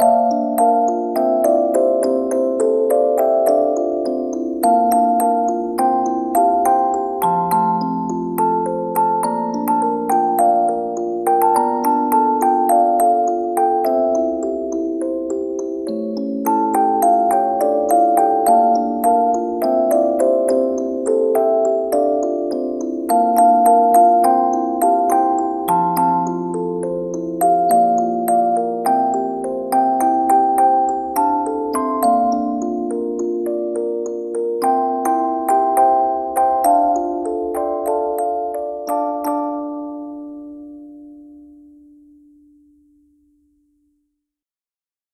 you